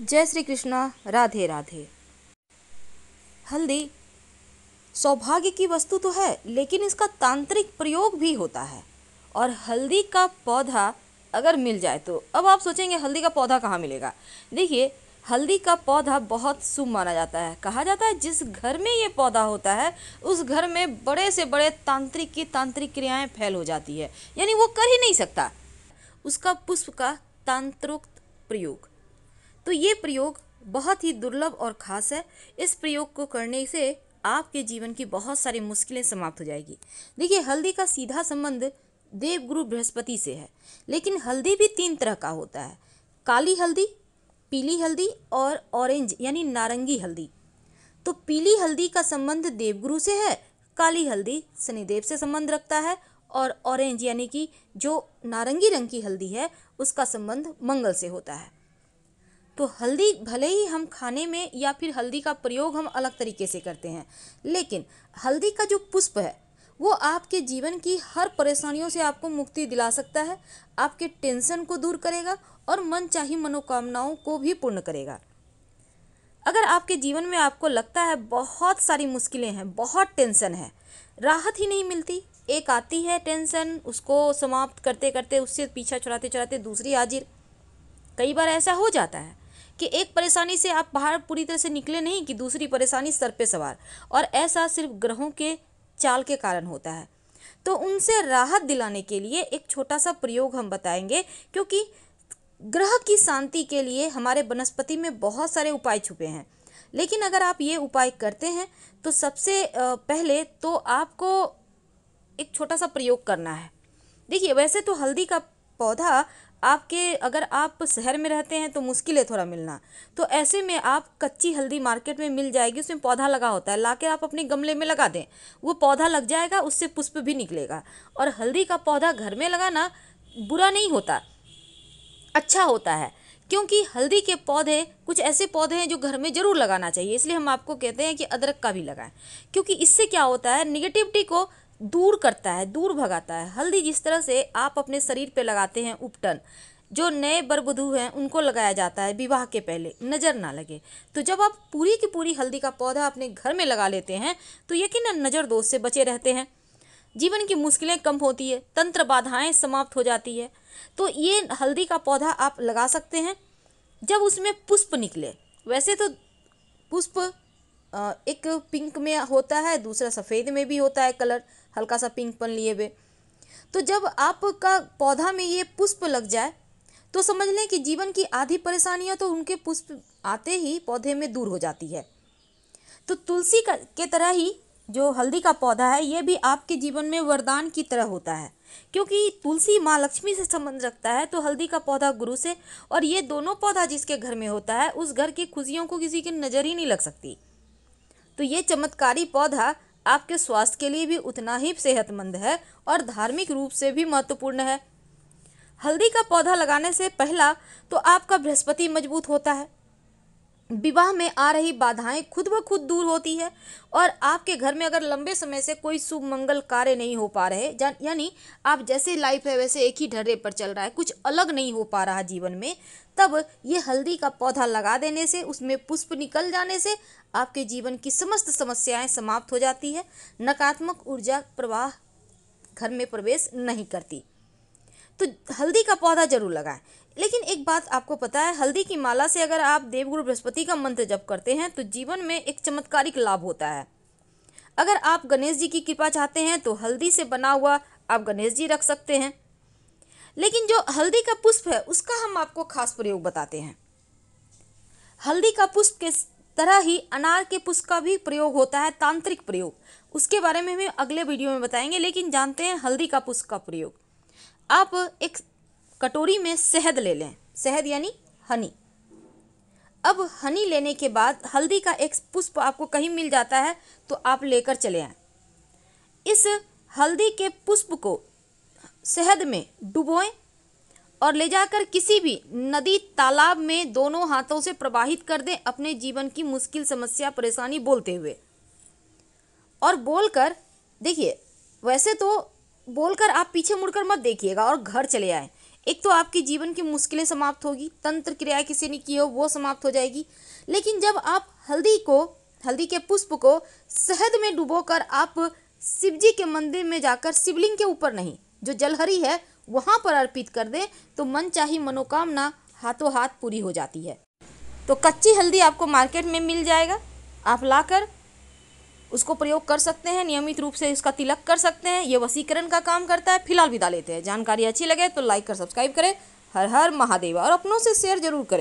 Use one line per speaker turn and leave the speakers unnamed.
जय श्री कृष्णा, राधे राधे। हल्दी, सौभाग्य की वस्तु तो है, लेकिन इसका तांत्रिक प्रयोग भी होता है। और हल्दी का पौधा अगर मिल जाए तो अब आप सोचेंगे हल्दी का पौधा कहाँ मिलेगा? देखिए, हल्दी का पौधा बहुत शुभ माना जाता है। कहा जाता है, जिस घर में ये पौधा होता है, उस घर में बड़े से बड़े तांत्रिक की तांत्रिक क्रियाएँ फैल हो जाती है। यानी वो कर ही नहीं सकता। उसका पुष्प का तांत्रोक्त प्रयोग। तो ये प्रयोग बहुत ही दुर्लभ और ख़ास है। इस प्रयोग को करने से आपके जीवन की बहुत सारी मुश्किलें समाप्त हो जाएगी। देखिए, हल्दी का सीधा संबंध देवगुरु बृहस्पति से है, लेकिन हल्दी भी तीन तरह का होता है। काली हल्दी, पीली हल्दी और ऑरेंज, यानी नारंगी हल्दी। तो पीली हल्दी का संबंध देवगुरु से है, काली हल्दी शनिदेव से संबंध रखता है और ऑरेंज यानी कि जो नारंगी रंग की हल्दी है, उसका संबंध मंगल से होता है। तो हल्दी भले ही हम खाने में या फिर हल्दी का प्रयोग हम अलग तरीके से करते हैं, लेकिन हल्दी का जो पुष्प है, वो आपके जीवन की हर परेशानियों से आपको मुक्ति दिला सकता है, आपके टेंशन को दूर करेगा और मन चाही मनोकामनाओं को भी पूर्ण करेगा। अगर आपके जीवन में आपको लगता है बहुत सारी मुश्किलें हैं, बहुत टेंशन है, राहत ही नहीं मिलती। एक आती है टेंशन, उसको समाप्त करते करते उससे पीछा छुड़ाते छुड़ाते दूसरी हाजिर कई बार ऐसा हो जाता है। कि एक परेशानी से आप बाहर पूरी तरह से निकले नहीं कि दूसरी परेशानी सर पे सवार। और ऐसा सिर्फ़ ग्रहों के चाल के कारण होता है। तो उनसे राहत दिलाने के लिए एक छोटा सा प्रयोग हम बताएँगे, क्योंकि ग्रह की शांति के लिए हमारे वनस्पति में बहुत सारे उपाय छुपे हैं। लेकिन अगर आप ये उपाय करते हैं तो सबसे पहले तो आपको एक छोटा सा प्रयोग करना है। देखिए, वैसे तो हल्दी का पौधा आपके, अगर आप शहर में रहते हैं तो मुश्किल है थोड़ा मिलना। तो ऐसे में आप कच्ची, हल्दी मार्केट में मिल जाएगी, उसमें पौधा लगा होता है। ला के आप अपने गमले में लगा दें। वो पौधा लग जाएगा, उससे पुष्प भी निकलेगा। और हल्दी का पौधा घर में लगाना बुरा नहीं होता अच्छा होता है। क्योंकि हल्दी के पौधे, कुछ ऐसे पौधे हैं जो घर में ज़रूर लगाना चाहिए। इसलिए हम आपको कहते हैं कि अदरक का भी लगाएँ। क्योंकि इससे क्या होता है निगेटिविटी को दूर करता है, दूर भगाता है। हल्दी जिस तरह से आप अपने शरीर पे लगाते हैं उपटन, जो नए बरबधु हैं, उनको लगाया जाता है विवाह के पहले। नज़र ना लगे। तो जब आप पूरी की पूरी हल्दी का पौधा अपने घर में लगा लेते हैं तो यकीन नज़र दोष से बचे रहते हैं। जीवन की मुश्किलें कम होती है, तंत्र बाधाएँ समाप्त हो जाती है। तो ये हल्दी का पौधा आप लगा सकते हैं। जब उसमें पुष्प निकले, वैसे तो पुष्प एक पिंक में होता है, दूसरा सफ़ेद में भी होता है कलर, हल्का सा पिंक पन लिए हुए। तो जब आपका पौधा में ये पुष्प लग जाए तो समझ लें कि जीवन की आधी परेशानियाँ तो उनके पुष्प आते ही पौधे में दूर हो जाती है। तो तुलसी का, के तरह ही जो हल्दी का पौधा है, ये भी आपके जीवन में वरदान की तरह होता है। क्योंकि तुलसी माँ लक्ष्मी से संबंध रखता है तो हल्दी का पौधा गुरु से, और ये दोनों पौधा जिसके घर में होता है, उस घर की खुशियों को किसी की नज़र ही नहीं लग सकती। तो ये चमत्कारी पौधा आपके स्वास्थ्य के लिए भी उतना ही सेहतमंद है और धार्मिक रूप से भी महत्वपूर्ण है। हल्दी का पौधा लगाने से पहला तो आपका बृहस्पति मज़बूत होता है। विवाह में आ रही बाधाएँ खुद ब खुद दूर होती है और आपके घर में अगर लंबे समय से कोई शुभ मंगल कार्य नहीं हो पा रहे यानी आप जैसे लाइफ है वैसे एक ही ढर्रे पर चल रहा है, कुछ अलग नहीं हो पा रहा जीवन में, तब ये हल्दी का पौधा लगा देने से, उसमें पुष्प निकल जाने से आपके जीवन की समस्त समस्याएँ समाप्त हो जाती है, नकारात्मक ऊर्जा प्रवाह घर में प्रवेश नहीं करती। तो हल्दी का पौधा ज़रूर लगाएँ। लेकिन एक बात आपको पता है, हल्दी की माला से अगर आप देवगुरु बृहस्पति का मंत्र जप करते हैं तो जीवन में एक चमत्कारिक लाभ होता है। अगर आप गणेश जी की कृपा चाहते हैं तो हल्दी से बना हुआ आप गणेश जी रख सकते हैं। लेकिन जो हल्दी का पुष्प है, उसका हम आपको खास प्रयोग बताते हैं। हल्दी का पुष्प के तरह ही अनार के पुष्प का भी प्रयोग होता है, तांत्रिक प्रयोग। उसके बारे में हम अगले वीडियो में बताएँगे, लेकिन जानते हैं हल्दी का पुष्प का प्रयोग। आप एक कटोरी में शहद ले लें। शहद यानी हनी। अब हनी लेने के बाद हल्दी का एक पुष्प आपको कहीं मिल जाता है तो आप लेकर चले आए। इस हल्दी के पुष्प को शहद में डुबोएँ और ले जाकर किसी भी नदी, तालाब में दोनों हाथों से प्रवाहित कर दें अपने जीवन की मुश्किल, समस्या, परेशानी बोलते हुए। और बोलकर, देखिए, वैसे तो बोलकर आप पीछे मुड़कर मत देखिएगा और घर चले आए। एक तो आपके जीवन की मुश्किलें समाप्त होगी, तंत्र क्रिया किसी ने की हो, वो समाप्त हो जाएगी। लेकिन जब आप हल्दी को, हल्दी के पुष्प को शहद में डुबोकर आप शिव जी के मंदिर में जाकर शिवलिंग के ऊपर नहीं, जो जलहरी है, वहाँ पर अर्पित कर दें तो मन चाही मनोकामना हाथों हाथ पूरी हो जाती है। तो कच्ची हल्दी आपको मार्केट में मिल जाएगा। आप लाकर उसको प्रयोग कर सकते हैं, नियमित रूप से इसका तिलक कर सकते हैं, ये वसीकरण का काम करता है। फ़िलहाल विदा लेते हैं। जानकारी अच्छी लगे तो लाइक कर सब्सक्राइब करें। हर हर महादेव। और अपनों से शेयर ज़रूर करें।